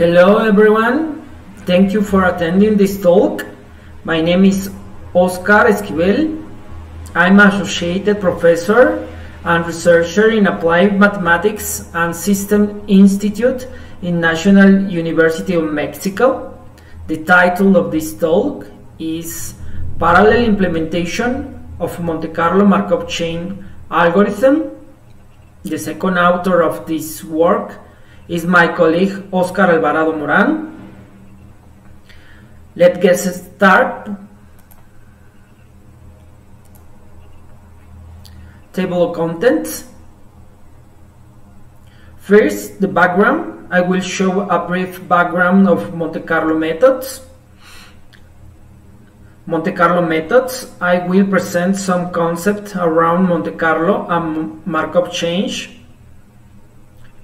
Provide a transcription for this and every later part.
Hello everyone, thank you for attending this talk. My name is Oscar Esquivel. I'm Associated Professor and Researcher in Applied Mathematics and System Institute in National University of Mexico. The title of this talk is Parallel Implementation of Monte Carlo Markov Chain Algorithm. The second author of this work is my colleague Oscar Alvarado Moran. Let's get started. Table of contents. First, the background. I will show a brief background of Monte Carlo methods. Monte Carlo methods. I will present some concepts around Monte Carlo and Markov chain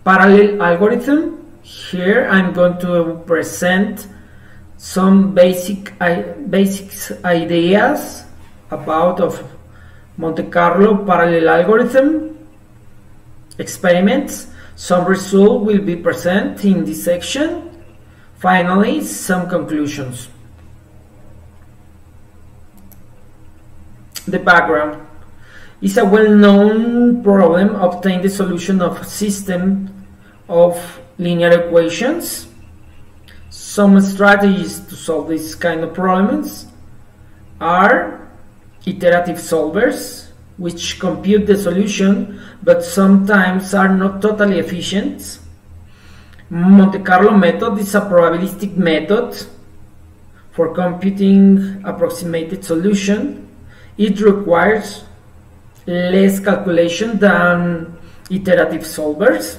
parallel algorithm. Here I'm going to present some basic basics ideas about of Monte Carlo parallel algorithm experiments. Some result will be present in this section. Finally, some conclusions. The background is a well-known problem obtain the solution of a system of linear equations. Some strategies to solve this kind of problems are iterative solvers, which compute the solution but sometimes are not totally efficient. Monte Carlo method is a probabilistic method for computing approximated solution. It requires less calculation than iterative solvers.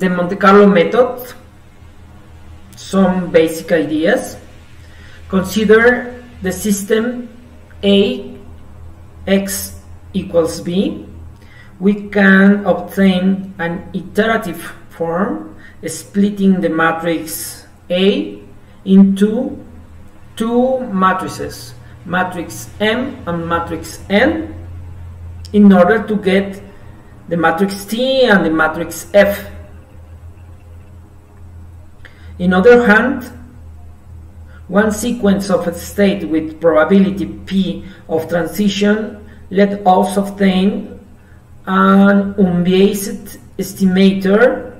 the Monte Carlo method, some basic ideas. Consider the system A x equals b. We can obtain an iterative form splitting the matrix A into two matrices, matrix M and matrix N, in order to get the matrix T and the matrix F in other hand, one sequence of a state with probability p of transition let us obtain an unbiased estimator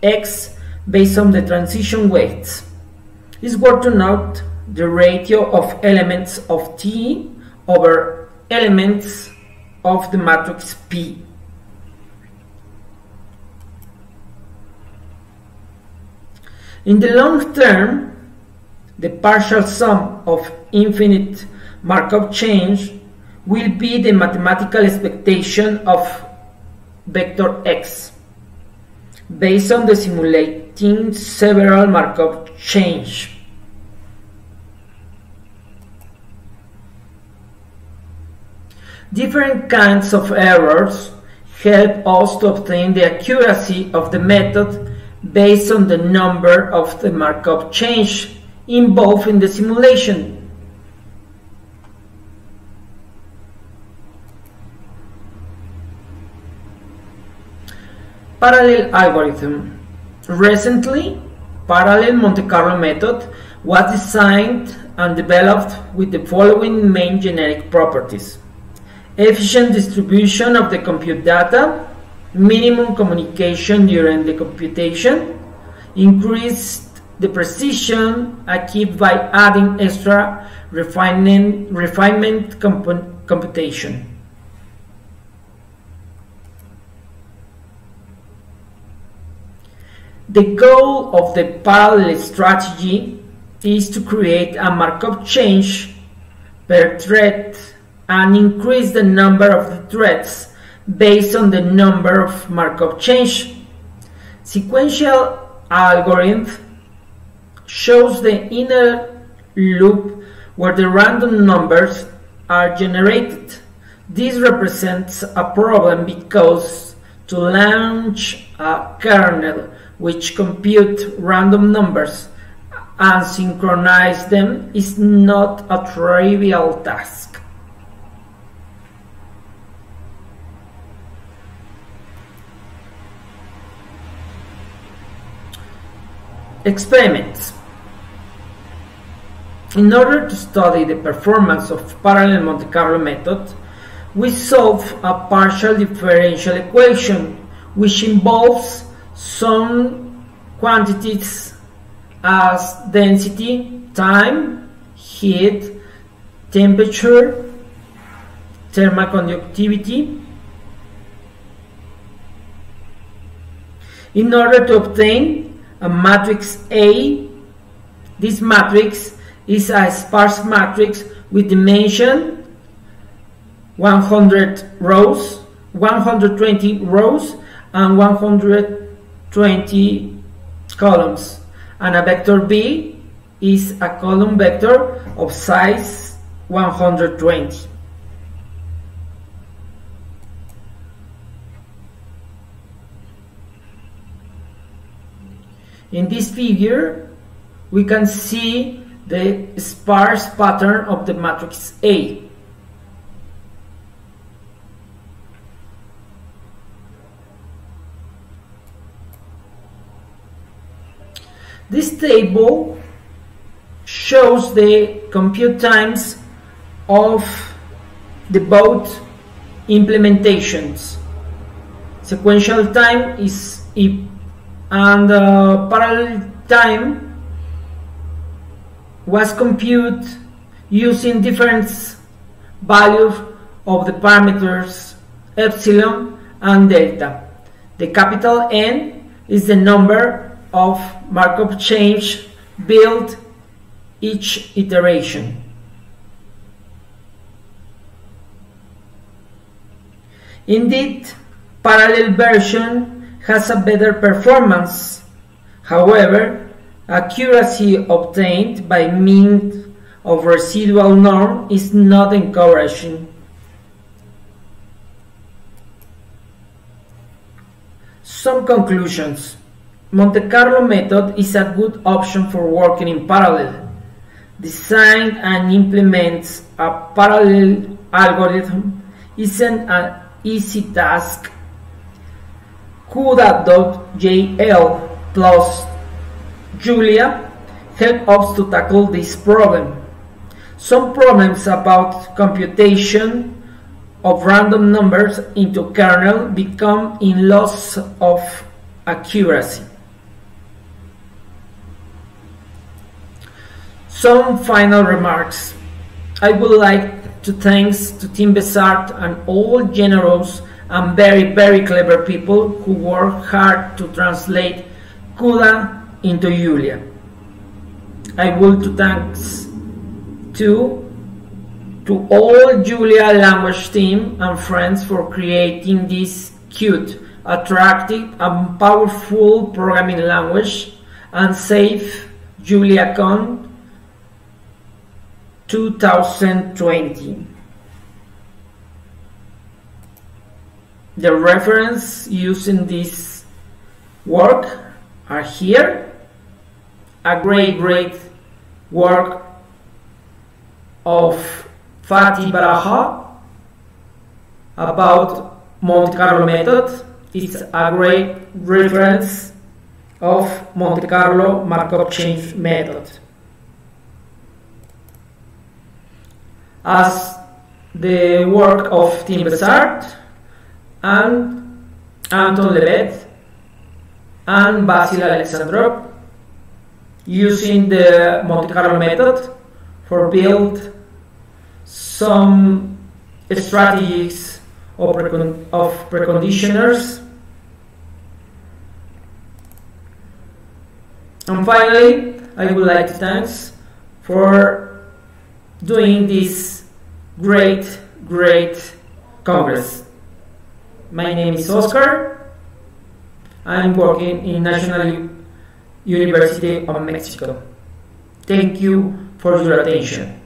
x based on the transition weights. It's worth to note the ratio of elements of T over elements of the matrix P. In the long term, the partial sum of infinite Markov chains will be the mathematical expectation of vector x based on the simulating several Markov chains. Different kinds of errors help us to obtain the accuracy of the method based on the number of the Markov chains involved in the simulation. Parallel algorithm. Recently, parallel Monte Carlo method was designed and developed with the following main generic properties. Efficient distribution of the compute data, minimum communication during the computation, increased the precision achieved by adding extra refinement, refinement comp computation. The goal of the parallel strategy is to create a Markov chain per thread and increase the number of the threads based on the number of Markov chains. Sequential algorithm shows the inner loop where the random numbers are generated. This represents a problem because to launch a kernel which compute random numbers and synchronize them is not a trivial task. Experiments. In order to study the performance of parallel Monte Carlo method, we solve a partial differential equation which involves some quantities as density, time, heat, temperature, thermal conductivity. In order to obtain a matrix A, this matrix is a sparse matrix with dimension 100 rows, 120 rows, and 120 columns. And a vector B is a column vector of size 120. In this figure, we can see the sparse pattern of the matrix A. This table shows the compute times of the both implementations. Sequential time is and uh, parallel time was computed using different values of the parameters epsilon and delta. The capital N is the number of Markov chains built each iteration. Indeed, parallel version has a better performance. However, accuracy obtained by means of residual norm is not encouraging. Some conclusions. Monte Carlo method is a good option for working in parallel. Design and implements a parallel algorithm isn't an easy task. CUDA.jl plus Julia help us to tackle this problem. Some problems about computation of random numbers into kernel become in loss of accuracy. Some final remarks. I would like to thanks to Tim Besard and all generous and very very clever people who work hard to translate CUDA into Julia. I would to thanks to to all Julia language team and friends for creating this cute, attractive and powerful programming language and safe JuliaCon 2020. The reference used in this work are here. A great, great work of Fatih Baraha about Monte Carlo method. is a great reference of Monte Carlo Markov chain method. as the work of Tim Besard and Anton Levet and Vassil Alexandrov using the Monte Carlo method for build some strategies of, of preconditioners and finally I would like to thanks for doing this great, great congress. My name is Oscar. I'm working in National University of Mexico. Thank you for your attention.